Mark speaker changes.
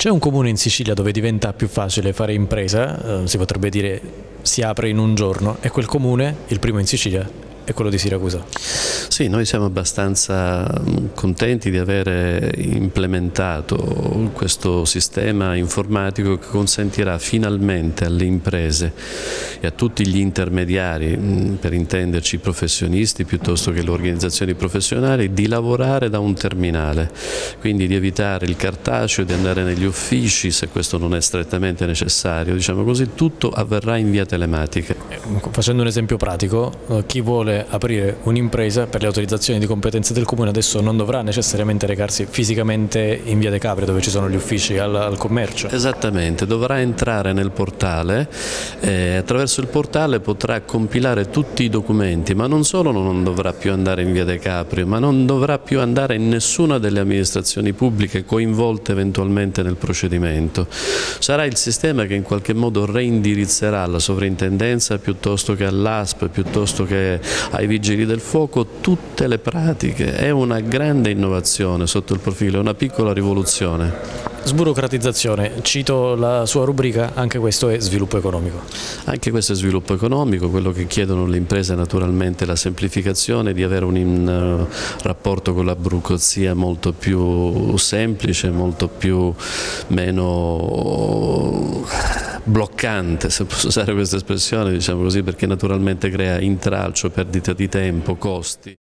Speaker 1: C'è un comune in Sicilia dove diventa più facile fare impresa, eh, si potrebbe dire si apre in un giorno, e quel comune, il primo in Sicilia, è quello di Siracusa.
Speaker 2: Sì, noi siamo abbastanza mm, contenti di aver implementato questo sistema informatico che consentirà finalmente alle imprese e a tutti gli intermediari, mm, per intenderci i professionisti piuttosto che le organizzazioni professionali, di lavorare da un terminale, quindi di evitare il cartaceo, di andare negli uffici se questo non è strettamente necessario, diciamo così, tutto avverrà in via telematica.
Speaker 1: Facendo un esempio pratico, eh, chi vuole aprire un'impresa per le autorizzazioni di competenze del comune adesso non dovrà necessariamente recarsi fisicamente in via De Capri dove ci sono gli uffici al, al commercio.
Speaker 2: Esattamente, dovrà entrare nel portale e attraverso il portale potrà compilare tutti i documenti, ma non solo non dovrà più andare in via De Capri, ma non dovrà più andare in nessuna delle amministrazioni pubbliche coinvolte eventualmente nel procedimento. Sarà il sistema che in qualche modo reindirizzerà la sovrintendenza piuttosto che all'ASP, piuttosto che ai vigili del fuoco tutte le pratiche, è una grande innovazione sotto il profilo, è una piccola rivoluzione.
Speaker 1: Sburocratizzazione, cito la sua rubrica, anche questo è sviluppo economico.
Speaker 2: Anche questo è sviluppo economico, quello che chiedono le imprese naturalmente la semplificazione, di avere un in, uh, rapporto con la burocrazia molto più semplice, molto più meno bloccante, se posso usare questa espressione, diciamo così, perché naturalmente crea intralcio, perdita di tempo, costi.